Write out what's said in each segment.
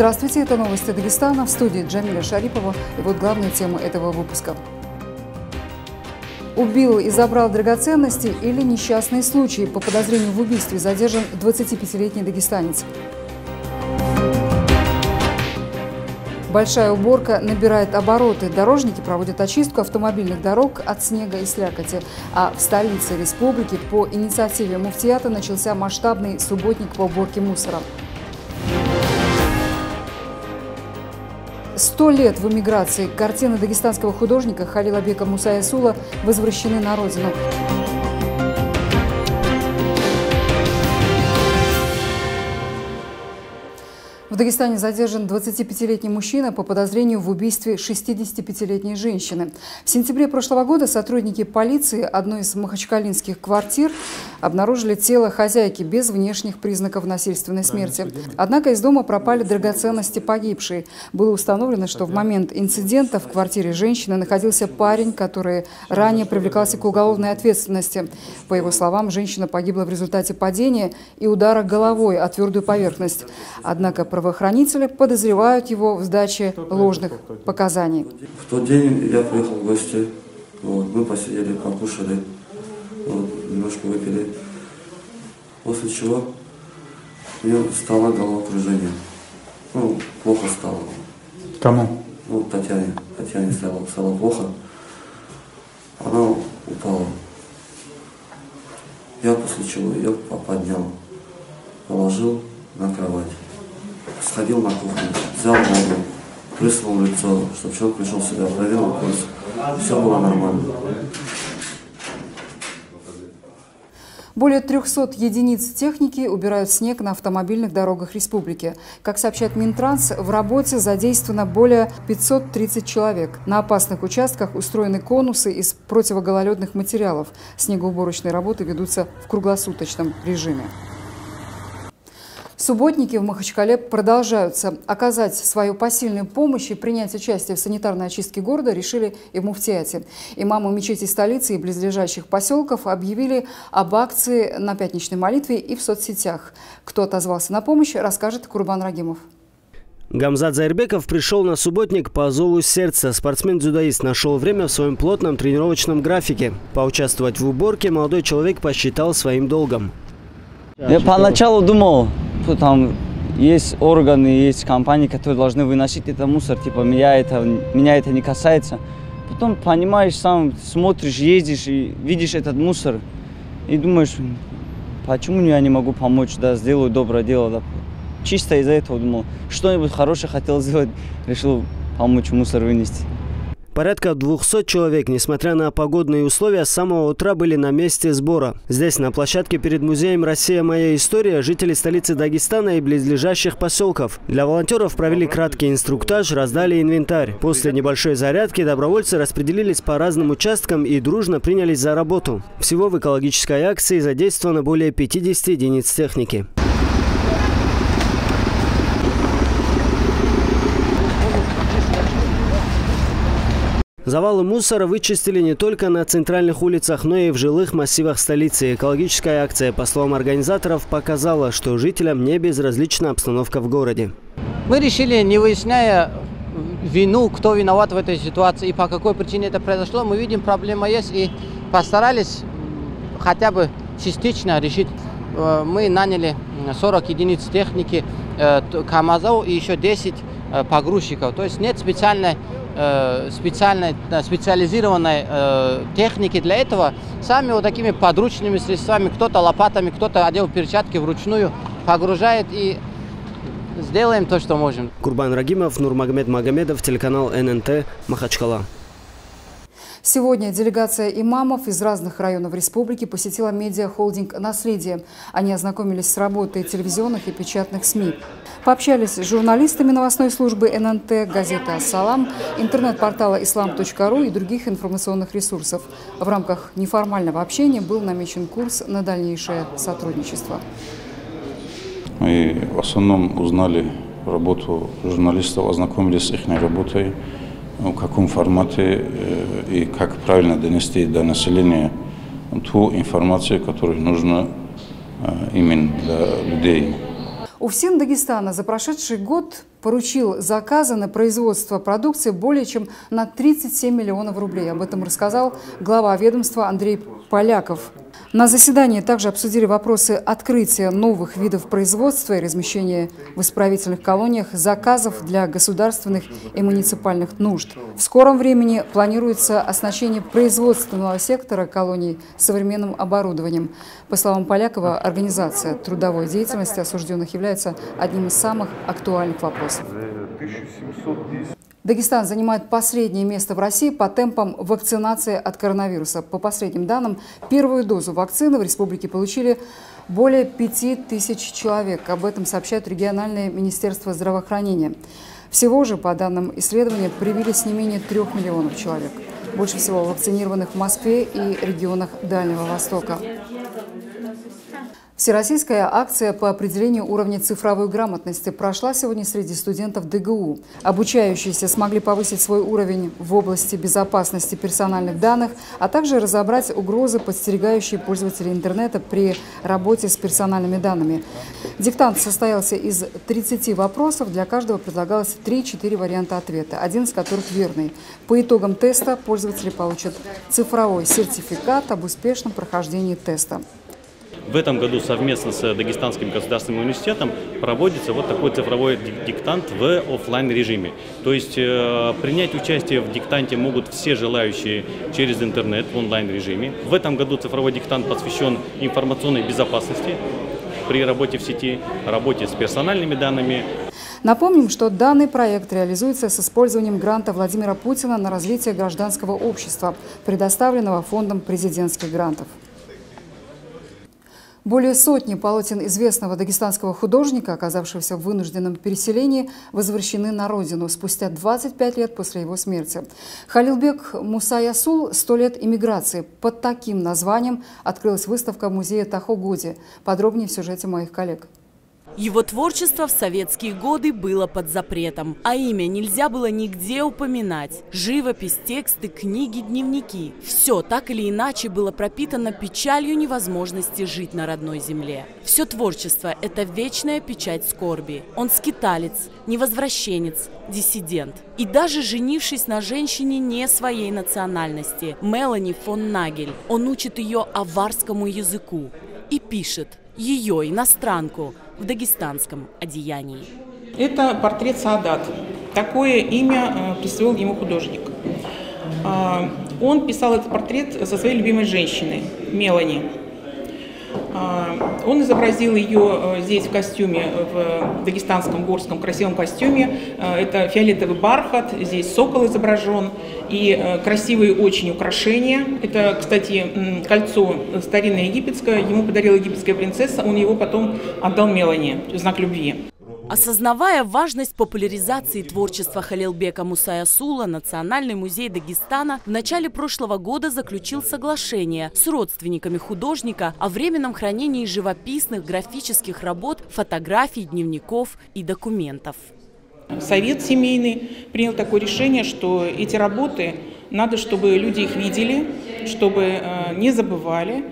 Здравствуйте, это новости Дагестана. В студии Джамиля Шарипова. И вот главные темы этого выпуска. Убил и забрал драгоценности или несчастные случаи. По подозрению в убийстве задержан 25-летний дагестанец. Большая уборка набирает обороты. Дорожники проводят очистку автомобильных дорог от снега и слякоти. А в столице республики по инициативе Муфтията начался масштабный субботник по уборке мусора. Сто лет в эмиграции. Картины дагестанского художника Халила Бека Мусая возвращены на родину. В Дагестане задержан 25-летний мужчина по подозрению в убийстве 65-летней женщины. В сентябре прошлого года сотрудники полиции одной из махачкалинских квартир обнаружили тело хозяйки без внешних признаков насильственной смерти. Однако из дома пропали драгоценности погибшей. Было установлено, что в момент инцидента в квартире женщины находился парень, который ранее привлекался к уголовной ответственности. По его словам, женщина погибла в результате падения и удара головой о твердую поверхность. Однако правоохранители подозревают его в сдаче ложных показаний. В тот день я приехал в гости, вот, мы посидели, покушали, вот, немножко выпили, после чего мне стало головокружение. Ну, плохо стало. Кому? Ну, Татьяне. Татьяне стало, стало плохо. Она упала. Я после чего ее поднял, положил на кровать сходил на кухню, взял воду, прыснул лицо, чтобы человек пришел себя, проверил пульс. Все было нормально. Более 300 единиц техники убирают снег на автомобильных дорогах республики. Как сообщает Минтранс, в работе задействовано более 530 человек. На опасных участках устроены конусы из противогололедных материалов. Снегоуборочные работы ведутся в круглосуточном режиме. Субботники в Махачкале продолжаются. Оказать свою посильную помощь и принять участие в санитарной очистке города решили и в Муфтиате. Имамы мечети столицы и близлежащих поселков объявили об акции на пятничной молитве и в соцсетях. Кто отозвался на помощь, расскажет Курбан Рагимов. Гамзат Зайрбеков пришел на субботник по зову сердца. Спортсмен-дзюдоист нашел время в своем плотном тренировочном графике. Поучаствовать в уборке молодой человек посчитал своим долгом. Я поначалу думал, что там есть органы, есть компании, которые должны выносить этот мусор. Типа меня это, меня это не касается. Потом понимаешь, сам смотришь, ездишь и видишь этот мусор. И думаешь, почему я не могу помочь, да, сделаю доброе дело. Да. Чисто из-за этого думал, что-нибудь хорошее хотел сделать, решил помочь мусор вынести. Порядка 200 человек, несмотря на погодные условия, с самого утра были на месте сбора. Здесь, на площадке перед музеем «Россия. Моя история», жители столицы Дагестана и близлежащих поселков. Для волонтеров провели краткий инструктаж, раздали инвентарь. После небольшой зарядки добровольцы распределились по разным участкам и дружно принялись за работу. Всего в экологической акции задействовано более 50 единиц техники. Завалы мусора вычистили не только на центральных улицах, но и в жилых массивах столицы. Экологическая акция, по словам организаторов, показала, что жителям не безразлична обстановка в городе. Мы решили, не выясняя вину, кто виноват в этой ситуации и по какой причине это произошло, мы видим, проблема есть и постарались хотя бы частично решить. Э, мы наняли 40 единиц техники, э, КАМАЗов и еще 10 э, погрузчиков. То есть нет специальной специальной, специализированной э, техники для этого, сами вот такими подручными средствами, кто-то лопатами, кто-то одел перчатки вручную, погружает и сделаем то, что можем. Курбан Рагимов, Нурмагомед Магомедов, телеканал ННТ, Махачкала. Сегодня делегация имамов из разных районов республики посетила медиахолдинг «Наследие». Они ознакомились с работой телевизионных и печатных СМИ. Пообщались с журналистами новостной службы ННТ, газеты «Ассалам», интернет-портала «Ислам.ру» и других информационных ресурсов. В рамках неформального общения был намечен курс на дальнейшее сотрудничество. Мы в основном узнали работу журналистов, ознакомились с их работой в каком формате э, и как правильно донести до населения ту информацию, которую нужно э, именно для людей. У всем Дагестана за прошедший год поручил заказы на производство продукции более чем на 37 миллионов рублей. Об этом рассказал глава ведомства Андрей Поляков. На заседании также обсудили вопросы открытия новых видов производства и размещения в исправительных колониях заказов для государственных и муниципальных нужд. В скором времени планируется оснащение производственного сектора колоний современным оборудованием. По словам Полякова, организация трудовой деятельности осужденных является одним из самых актуальных вопросов. 1710 Дагестан занимает последнее место в России по темпам вакцинации от коронавируса. По последним данным, первую дозу вакцины в республике получили более 5 тысяч человек. Об этом сообщает региональное министерство здравоохранения. Всего же, по данным исследования, привились не менее 3 миллионов человек. Больше всего вакцинированных в Москве и регионах Дальнего Востока. Всероссийская акция по определению уровня цифровой грамотности прошла сегодня среди студентов ДГУ. Обучающиеся смогли повысить свой уровень в области безопасности персональных данных, а также разобрать угрозы, подстерегающие пользователей интернета при работе с персональными данными. Диктант состоялся из 30 вопросов. Для каждого предлагалось 3-4 варианта ответа, один из которых верный. По итогам теста пользователи получат цифровой сертификат об успешном прохождении теста. В этом году совместно с Дагестанским государственным университетом проводится вот такой цифровой диктант в офлайн режиме. То есть э, принять участие в диктанте могут все желающие через интернет в онлайн режиме. В этом году цифровой диктант посвящен информационной безопасности при работе в сети, работе с персональными данными, Напомним, что данный проект реализуется с использованием гранта Владимира Путина на развитие гражданского общества, предоставленного Фондом президентских грантов. Более сотни полотен известного дагестанского художника, оказавшегося в вынужденном переселении, возвращены на родину спустя 25 лет после его смерти. Халилбек Мусаясул «Сто лет иммиграции». Под таким названием открылась выставка музея Тахогуди. Подробнее в сюжете моих коллег. Его творчество в советские годы было под запретом, а имя нельзя было нигде упоминать. Живопись, тексты, книги, дневники – все так или иначе было пропитано печалью невозможности жить на родной земле. Все творчество – это вечная печать скорби. Он скиталец, невозвращенец, диссидент. И даже женившись на женщине не своей национальности, Мелани фон Нагель, он учит ее аварскому языку и пишет ее, иностранку, в дагестанском одеянии. Это портрет Саадат. Такое имя э, присвоил ему художник. А, он писал этот портрет со своей любимой женщиной, Мелани. Он изобразил ее э, здесь в костюме, в дагестанском горском красивом костюме. А, это фиолетовый бархат, здесь сокол изображен и э, красивые очень украшения. Это, кстати, кольцо старинное египетское, ему подарила египетская принцесса, он его потом отдал Мелани, знак любви. Осознавая важность популяризации творчества Халилбека Мусая Сула, Национальный музей Дагестана в начале прошлого года заключил соглашение с родственниками художника о временном хранении живописных графических работ, фотографий, дневников и документов. Совет семейный принял такое решение, что эти работы надо, чтобы люди их видели, чтобы э, не забывали,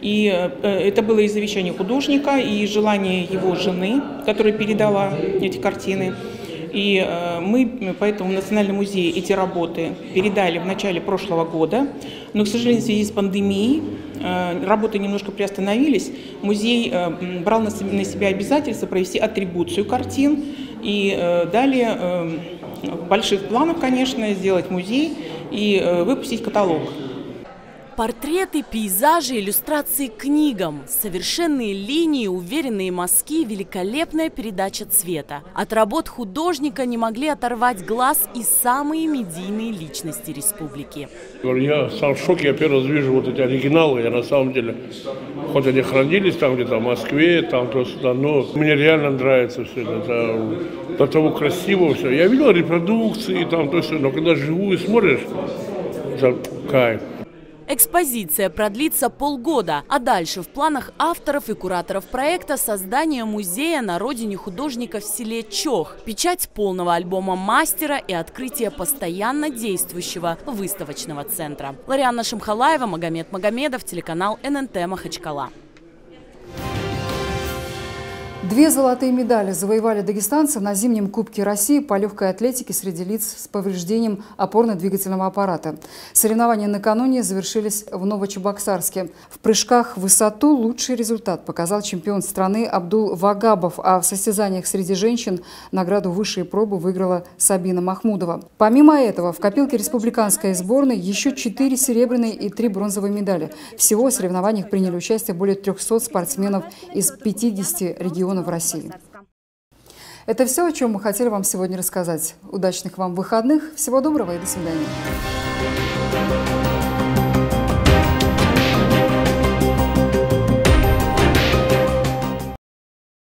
и э, это было и завещание художника, и желание его жены, которая передала эти картины. И э, мы поэтому в Национальном музее эти работы передали в начале прошлого года. Но, к сожалению, в связи с пандемией э, работы немножко приостановились. Музей брал на себя обязательство провести атрибуцию картин. И далее больших планах, конечно, сделать музей и выпустить каталог. Портреты, пейзажи, иллюстрации к книгам, совершенные линии, уверенные мазки, великолепная передача цвета. От работ художника не могли оторвать глаз и самые медийные личности республики. Я сам в шоке, я первый раз вижу вот эти оригиналы, я на самом деле, хоть они хранились там где-то в Москве, там то сюда, но мне реально нравится все это, это до того красиво все. Я видел репродукции там то все, но когда живу и смотришь, это кайф. Экспозиция продлится полгода, а дальше в планах авторов и кураторов проекта создание музея на родине художника в селе Чох, печать полного альбома мастера и открытие постоянно действующего выставочного центра. Ларианна Шамхалаева, Магомед Магомедов, телеканал ННТ Махачкала. Две золотые медали завоевали дагестанцы на зимнем Кубке России по легкой атлетике среди лиц с повреждением опорно-двигательного аппарата. Соревнования накануне завершились в Новочебоксарске. В прыжках в высоту лучший результат показал чемпион страны Абдул Вагабов, а в состязаниях среди женщин награду высшей пробы выиграла Сабина Махмудова. Помимо этого, в копилке республиканской сборной еще четыре серебряные и три бронзовые медали. Всего в соревнованиях приняли участие более 300 спортсменов из 50 регионов регионов России. Это все, о чем мы хотели вам сегодня рассказать. Удачных вам выходных, всего доброго и до свидания.